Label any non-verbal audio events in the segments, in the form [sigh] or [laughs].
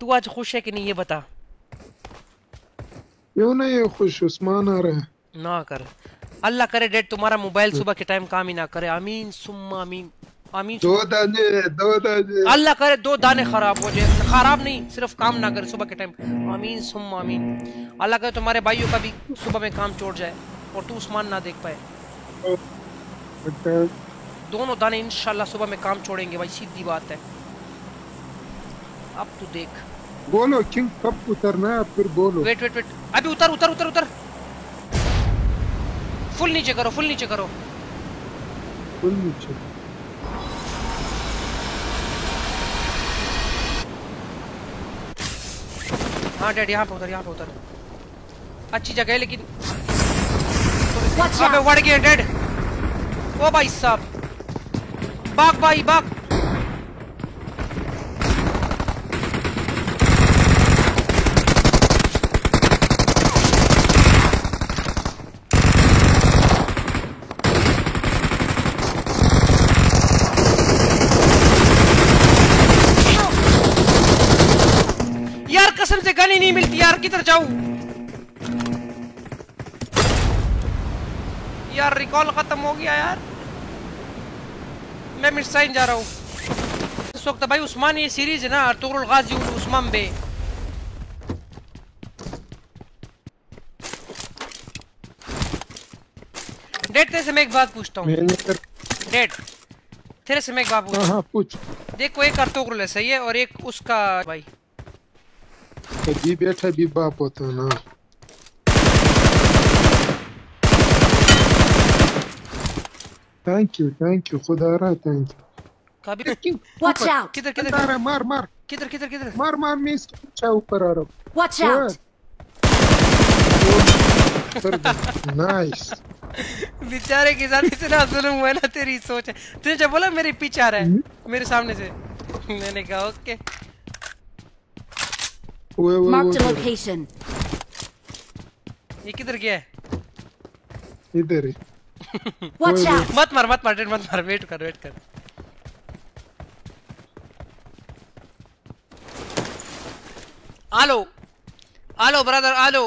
तू आज खुश है कि नहीं ये बता। क्यों नहीं है खुश? उस्मान आ रहा है। ना कर। अल्लाह करे डेड तुम्हारा मोबाइल सुबह के टाइम काम ही ना करे। आमीन सुम्मा आमीन आमीन। दो दाने दो दाने। अल्लाह करे दो दाने खराब हो जाए। खराब नहीं सिर्फ़ काम ना करे सुबह के टाइम आमीन सुम्मा आमीन। अल्लाह करे तुम्हारे भाइयों का भी सुबह में काम छोड़ जाए और तू उस्मान ना देख पाए। अच्छा, दोनों दाने इंशाल्लाह सुबह में काम छोड़ेंगे भाई सीधी बात है। अब तू देख। बोलो किंग कब उतरना है फिर बोलो। वेट वेट वेट अभी उतर उतर उतर उतर। फुल नीचे करो फुल नीचे करो। फुल नीचे। हाँ डैड यहाँ पे उतर यहाँ पे उतर। अच्छी जगह है लेकिन! बढ़ गए डेड। ओ भाई साहब। भाग भाई भाग यार कसम से गन ही नहीं मिलती यार किधर जाऊँ? यार रिकॉल खत्म हो गया यार। मैं मिर्साइन जा रहा हूँ। इस वक्त भाई उस्मान ये सीरीज़ है ना Ertugrul Ghazi Osman Bey. Date तेरे से मैं एक बात पूछता हूँ। डेट तेरे से मैं एक बात हाँ। पूछता हाँ पूछ। देखो एक अर्तुगरुल है सही है और एक उसका भाई। अभी बैठा भी बाप होता है ना। थैंक यू थैंक यू खुदा रहा थैंक कभी यू Watch out! किधर आ किधर? रहा मार मार। किधर किधर किधर? मार मार मैं इसके पीछे ऊपर आ रहा हूँ। Watch out! नाइस बेचारे के साथ इतना जुल्म हुआ ना तेरी सोच है। तुझे जब बोला मेरे पीछे आ रहा है। मेरे सामने से। मैंने कहा ओके। वो वो Marked a location. ये किधर गया है? इधर है। [laughs] Watch out! मत मार मत मार डेट मत मार वेट कर वेट कर। Hello hello brother hello.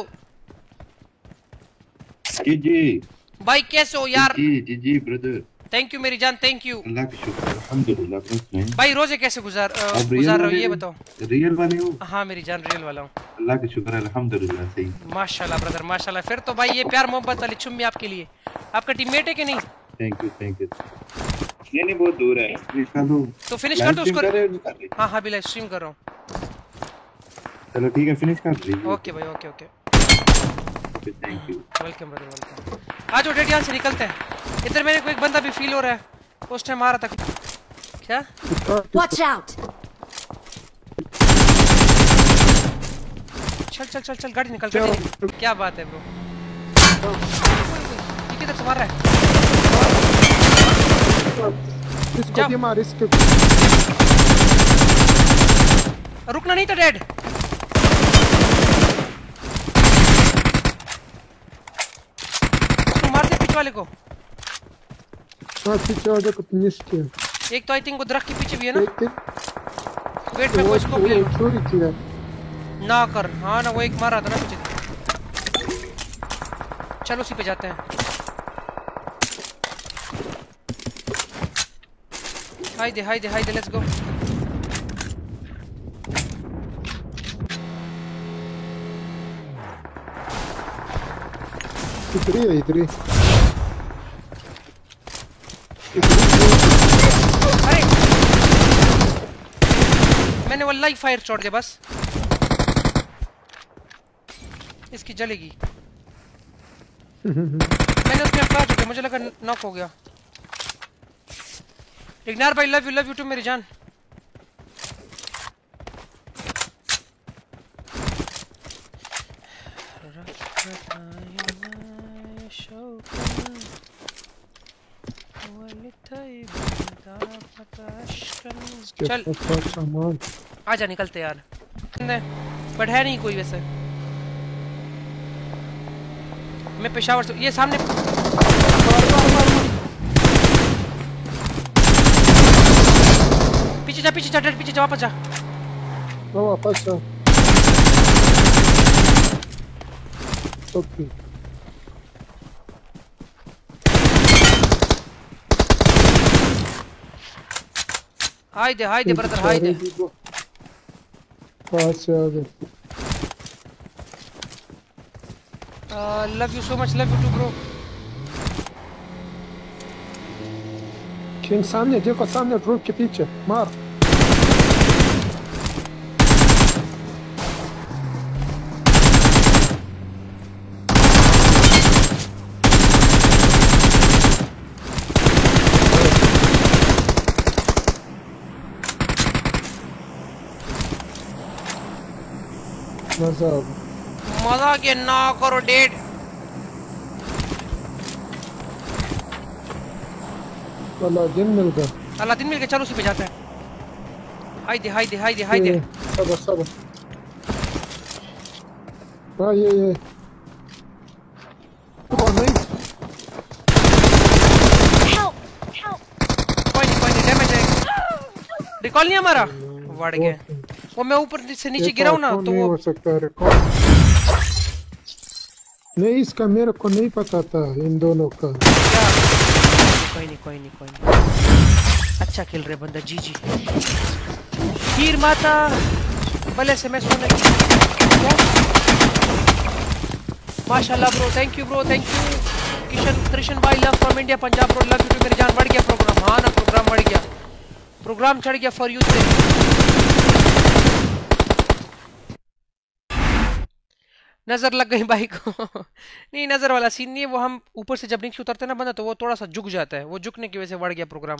जी जी। भाई कैसे हो यार? जी जी जी ब्रदर थैंक यू मेरी जान थैंक यू अल्लाह का शुक्र अल्हम्दुलिल्लाह भाई रोज़े कैसे गुजार गुजार रहे हो ये बताओ। रियल वाले हो? हाँ मेरी जान रियल वाला हूँ। अल्लाह का शुक्र अल्हम्दुलिल्लाह सही। माशाल्लाह ब्रदर माशाल्लाह। फिर तो भाई ये प्यार मोहब्बत वाली चुम्मी आपके लिए। आपका टीममेट है कि नहीं? थैंक यू थैंक यू ये नहीं बहुत दूर है। तो तो फिनिश कर दो उसको। कर रहे हो? हो? लाइव स्ट्रीम कर रहा हूँ। चलो ठीक है फिनिश कर दीजिए। ओके भाई okay okay thank you welcome brother welcome आज डेट यहाँ से निकलते हैं। इधर मेरे को एक बंदा भी फील हो रहा है। उस टाइम आ रहा था। क्या? Watch out! चल चल चल चल गाड़ी निकल गाड़ी क्या बात है ब्रो ये किधर से मार रहा है? इसको भी मार इसके। रुकना नहीं था डैड पीछे वाले को हाँ एक तो आई थिंक वो दरख्त के पीछे भी है ना वेट में वो ले लो चोरी किया ना कर हाँ ना वो एक मार रहा था ना पीछे चलो उसी पे जाते हैं हाय दे हाय दे हाय दे लेट्स गो इधर ही है इधर ही अरे! मैंने वो लाइव फायर छोड़ दिया, बस। इसकी जलेगी। मैंने उसमें कहा चुके, मुझे लगा नॉक हो गया। इग्नार भाई love you love you too मेरी जान। चल। सारा सामान। आजा निकलते यार। बट है नहीं कोई वैसे। मैं पेशावर से ये सामने पीछे जा पीछे जा डर पीछे जा वापस जा। Prova, faccia. Ok. हाइदे हाइदे ब्रदर हाइदे कहाँ से आ गए love you so much love you too bro King सामने देखो सामने ड्रूप के पीछे मार मज़ा आ गया के ना करो डेट वाला दिन मिल गया अल्लाह दिन मिल के चलो उसी पे जाते हैं। हाइदे हाइदे हाइदे हाइदे ये, सबर सबर हाँ ये ये। ओ नहीं। Help! Help! कोई नहीं कोई नहीं डैमेज है। रिकॉल नहीं हमारा? बढ़ गया वो मैं ऊपर से नीचे गिरा हूँ ना तो वो हो सकता रिकॉर्ड नहीं इसका मेरे को नहीं पता था इन दोनों का कोई नहीं कोई नहीं कोई नहीं अच्छा खेल रहे बंदा जी जी हीर माता भले से मैं सोने माशाल्लाह bro thank you bro thank you Kishan Krishna भाई love from India Punjab road love you too मेरी जान बढ़ गया प्रोग्राम हाँ ना प्रोग्राम बढ़ गया प्रोग्राम चढ़ गया फॉर यू से नज़र लग गई बाइक को। [laughs] नहीं, नज़र वाला सीन नहीं है, वो हम ऊपर से जब नीचे उतरते ना बंदा तो वो थोड़ा सा झुक जाता है। वो झुकने की वजह से बढ़ गया प्रोग्राम